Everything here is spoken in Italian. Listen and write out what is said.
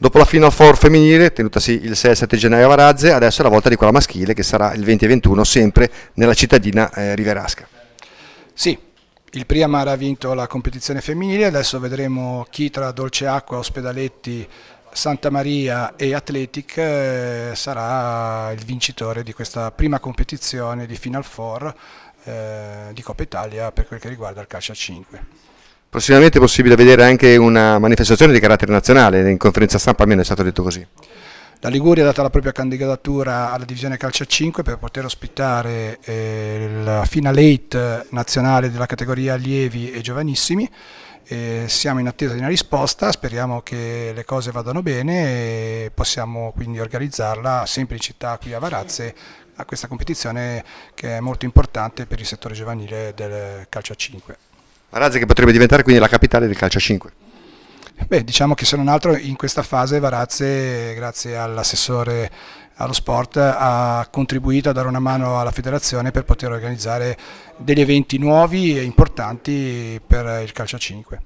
Dopo la Final Four femminile, tenutasi il 6 e 7 gennaio a Varazze, adesso è la volta di quella maschile che sarà il 20 e 21 sempre nella cittadina eh, riverasca. Sì, il Priamar ha vinto la competizione femminile, adesso vedremo chi tra Dolce Acqua, Ospedaletti, Santa Maria e Athletic eh, sarà il vincitore di questa prima competizione di Final Four eh, di Coppa Italia per quel che riguarda il calcio a 5. Prossimamente è possibile vedere anche una manifestazione di carattere nazionale, in conferenza stampa almeno è stato detto così. La Liguria ha dato la propria candidatura alla divisione calcio a 5 per poter ospitare eh, la Final 8 nazionale della categoria allievi e giovanissimi. E siamo in attesa di una risposta, speriamo che le cose vadano bene e possiamo quindi organizzarla sempre in città qui a Varazze a questa competizione che è molto importante per il settore giovanile del calcio a 5. Varazze che potrebbe diventare quindi la capitale del calcio a 5. Beh, diciamo che se non altro in questa fase Varazze, grazie all'assessore allo sport, ha contribuito a dare una mano alla federazione per poter organizzare degli eventi nuovi e importanti per il calcio a 5.